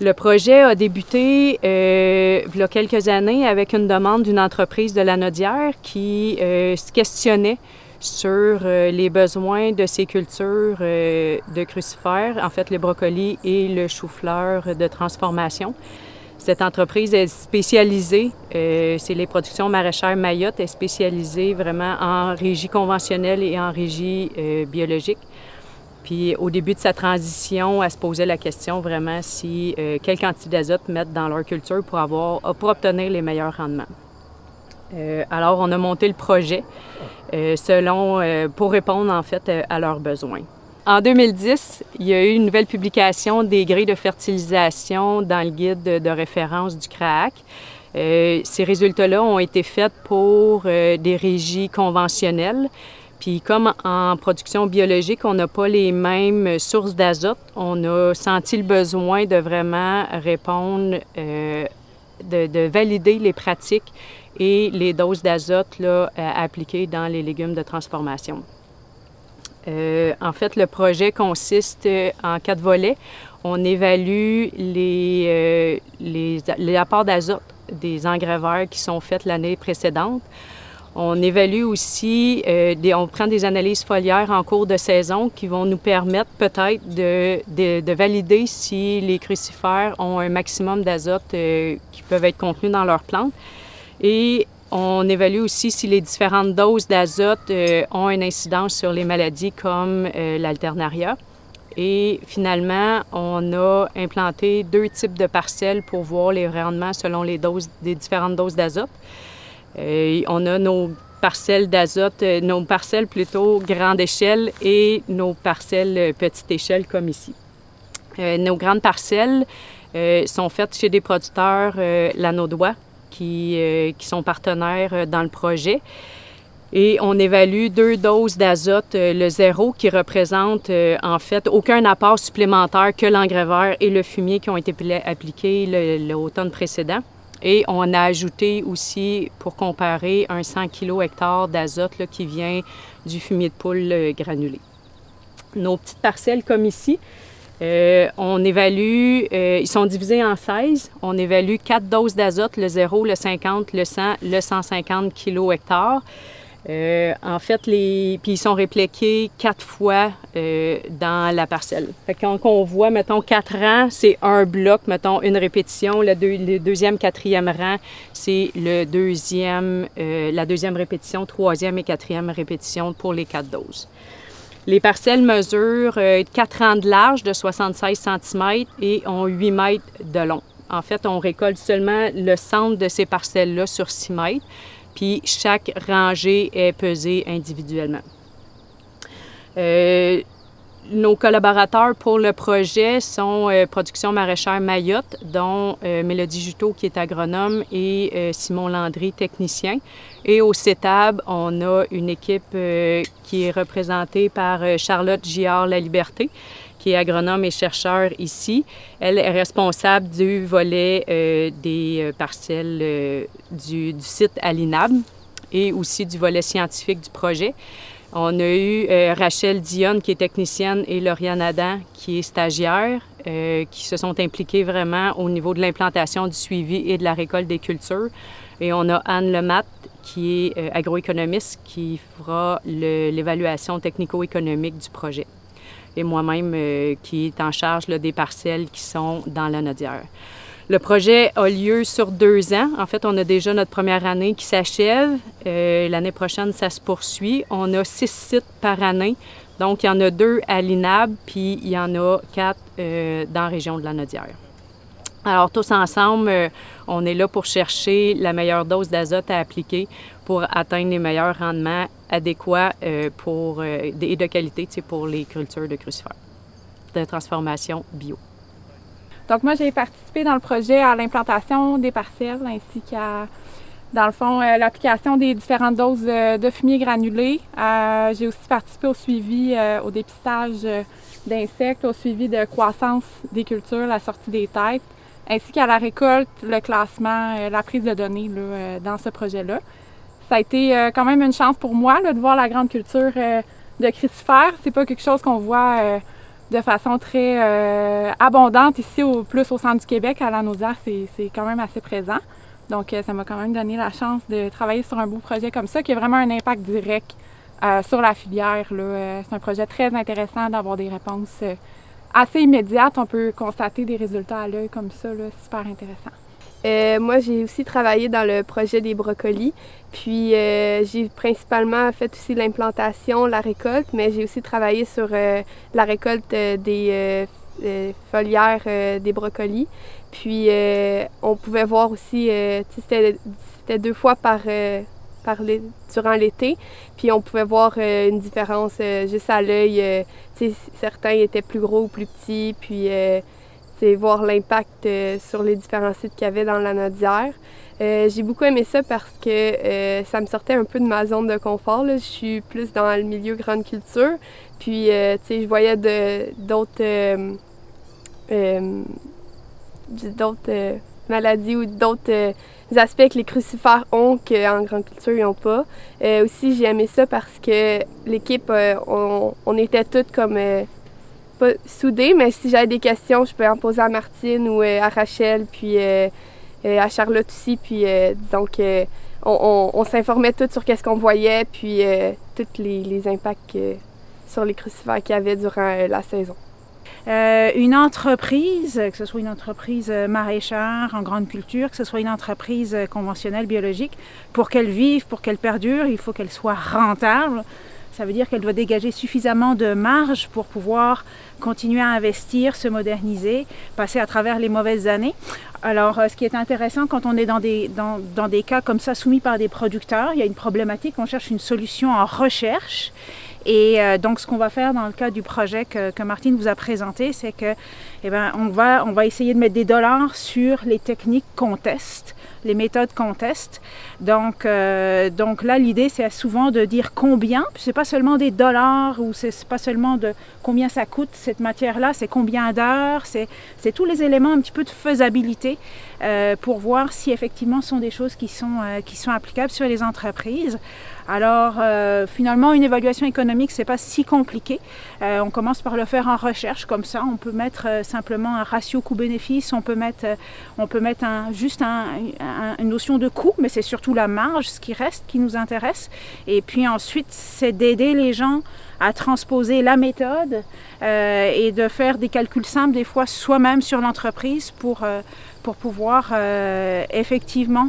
Le projet a débuté euh, il y a quelques années avec une demande d'une entreprise de la Nodière qui euh, se questionnait sur euh, les besoins de ces cultures de crucifères, en fait les brocolis et le chou-fleur de transformation. Cette entreprise est spécialisée, c'est les productions maraîchères Mayotte, est spécialisée vraiment en régie conventionnelle et en régie biologique. Puis au début de sa transition, elle se posait la question vraiment si euh, quelle quantité d'azote mettre dans leur culture pour avoir pour obtenir les meilleurs rendements. Euh, alors on a monté le projet euh, selon euh, pour répondre en fait euh, à leurs besoins. En 2010, il y a eu une nouvelle publication des grilles de fertilisation dans le guide de, référence du CRAAC. Euh, ces résultats-là ont été faits pour euh, des régies conventionnelles. Puis comme en production biologique, on n'a pas les mêmes sources d'azote, on a senti le besoin de vraiment répondre, euh, de, de, valider les pratiques et les doses d'azote là, appliquées dans les légumes de transformation. Euh, en fait, le projet consiste en quatre volets. On évalue euh, les apports d'azote des engrais verts qui sont faits l'année précédente. On évalue aussi, euh, on prend des analyses foliaires en cours de saison qui vont nous permettre peut-être de, de, de, valider si les crucifères ont un maximum d'azote euh, qui peuvent être contenus dans leurs plantes. Et on évalue aussi si les différentes doses d'azote euh, ont une incidence sur les maladies comme l'alternaria. Et finalement, on a implanté deux types de parcelles pour voir les rendements selon les doses, des différentes doses d'azote. Euh, on a nos parcelles d'azote, euh, nos parcelles plutôt grande échelle et nos parcelles euh, petite échelle comme ici. Euh, nos grandes parcelles euh, sont faites chez des producteurs euh, Lanaudois qui, qui sont partenaires dans le projet. Et on évalue deux doses d'azote, le zéro, qui représente en fait aucun apport supplémentaire que l'engrais et le fumier qui ont été appliqués l'automne précédent. Et on a ajouté aussi, pour comparer, un 100 kg hectare d'azote qui vient du fumier de poule granulé. Nos petites parcelles, comme ici, euh, on évalue, euh, ils sont divisés en 16. On évalue quatre doses d'azote, le 0, le 50, le 100, le 150 kg. Euh, en fait, les, puis ils sont répliqués quatre fois euh, dans la parcelle. Fait quand on voit, mettons, quatre rangs, c'est un bloc, mettons, une répétition. Le, deux, le deuxième, quatrième rang, c'est le deuxième, euh, la deuxième répétition, troisième et quatrième répétition pour les quatre doses. Les parcelles mesurent 4 rangs de large de 76 cm et ont 8 mètres de long. En fait, on récolte seulement le centre de ces parcelles-là sur 6 mètres puis chaque rangée est pesée individuellement. Euh, nos collaborateurs pour le projet sont euh, Production maraîchère Mayotte, dont euh, Mélodie Juteau, qui est agronome, et euh, Simon Landry, technicien. Et au CETAB, on a une équipe qui est représentée par Charlotte Giard La Liberté, qui est agronome et chercheur ici. Elle est responsable du volet euh, des euh, parcelles euh, du, site à l'INAB et aussi du volet scientifique du projet. On a eu Rachel Dionne, qui est technicienne, et Lauriane Adam, qui est stagiaire, qui se sont impliqués vraiment au niveau de l'implantation, du suivi et de la récolte des cultures. Et on a Anne Lemat, qui est agroéconomiste, qui fera l'évaluation technico-économique du projet et moi-même euh, qui est en charge des parcelles qui sont dans la Nodière. Le projet a lieu sur deux ans. En fait, on a déjà notre première année qui s'achève. Euh, L'année prochaine, ça se poursuit. On a six sites par année. Donc, il y en a deux à l'INAB, puis il y en a quatre euh, dans la région de la Nodière. Alors, tous ensemble, on est là pour chercher la meilleure dose d'azote à appliquer pour atteindre les meilleurs rendements adéquats euh, pour, euh, et de qualité pour les cultures de crucifères de transformation bio. Donc moi, j'ai participé dans le projet à l'implantation des parcelles ainsi qu'à, dans le fond, euh, l'application des différentes doses de fumier granulé. J'ai aussi participé au suivi, au dépistage d'insectes, au suivi de croissance des cultures, la sortie des têtes, ainsi qu'à la récolte, le classement, la prise de données dans ce projet-là ça a été euh, quand même une chance pour moi là, de voir la grande culture euh, de crucifères. C'est pas quelque chose qu'on voit euh, de façon très abondante ici, au, plus au centre du Québec, à la c'est quand même assez présent. Donc, ça m'a quand même donné la chance de travailler sur un beau projet comme ça qui a vraiment un impact direct sur la filière. c'est un projet très intéressant d'avoir des réponses assez immédiates. On peut constater des résultats à l'œil comme ça, super intéressant. Euh, moi, j'ai aussi travaillé dans le projet des brocolis. Puis, euh, j'ai principalement fait aussi l'implantation, la récolte, mais j'ai aussi travaillé sur euh, la récolte des foliaires des brocolis. Puis, on pouvait voir aussi, c'était deux fois par, par durant l'été. Puis, on pouvait voir une différence juste à l'œil. certains étaient plus gros ou plus petits. Puis, voir l'impact euh, sur les différents sites qu'il y avait dans la Nodière. Euh, j'ai beaucoup aimé ça parce que euh, ça me sortait un peu de ma zone de confort. Je suis plus dans le milieu grande culture. Puis, je voyais d'autres d'autres maladies ou d'autres aspects que les crucifères ont qu'en grande culture, ils n'ont pas. aussi, j'ai aimé ça parce que l'équipe, on, on, était toutes comme pas soudée, mais si j'avais des questions, je peux en poser à Martine ou euh, à Rachel, puis euh, euh, à Charlotte aussi. Puis disons que on, s'informait tout sur qu'est-ce qu'on voyait, puis tous les, impacts sur les crucifères qu'il y avait durant la saison. une entreprise, que ce soit une entreprise maraîchère en grande culture, que ce soit une entreprise conventionnelle biologique, pour qu'elle vive, pour qu'elle perdure, il faut qu'elle soit rentable. Ça veut dire qu'elle doit dégager suffisamment de marge pour pouvoir continuer à investir, se moderniser, passer à travers les mauvaises années. Alors, euh, ce qui est intéressant quand on est dans des, dans, dans des cas comme ça soumis par des producteurs, il y a une problématique, on cherche une solution en recherche. Et euh, donc, ce qu'on va faire dans le cas du projet que, que Martine vous a présenté, c'est que, eh ben, on va, on va essayer de mettre des dollars sur les techniques qu'on teste les méthodes qu'on teste. Donc, euh, donc là, l'idée, c'est souvent de dire combien. Puis c'est pas seulement des dollars ou c'est pas seulement de combien ça coûte cette matière-là, c'est combien d'heures, c'est tous les éléments un petit peu de faisabilité euh, pour voir si effectivement ce sont des choses qui sont, euh, qui sont applicables sur les entreprises. Alors finalement, une évaluation économique, c'est pas si compliqué. on commence par le faire en recherche, comme ça, on peut mettre simplement un ratio coût-bénéfice, on peut mettre, on peut mettre un, juste un, une notion de coût, mais c'est surtout la marge, ce qui reste, qui nous intéresse. Et puis ensuite, c'est d'aider les gens à transposer la méthode euh, et de faire des calculs simples, des fois soi-même sur l'entreprise pour, euh, pouvoir euh, effectivement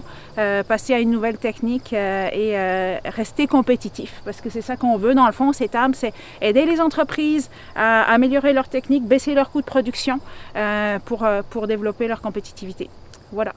passer à une nouvelle technique et rester compétitif. Parce que c'est ça qu'on veut dans le fond, cette âme, c'est aider les entreprises à améliorer leur technique, baisser leurs coûts de production pour, pour développer leur compétitivité. Voilà.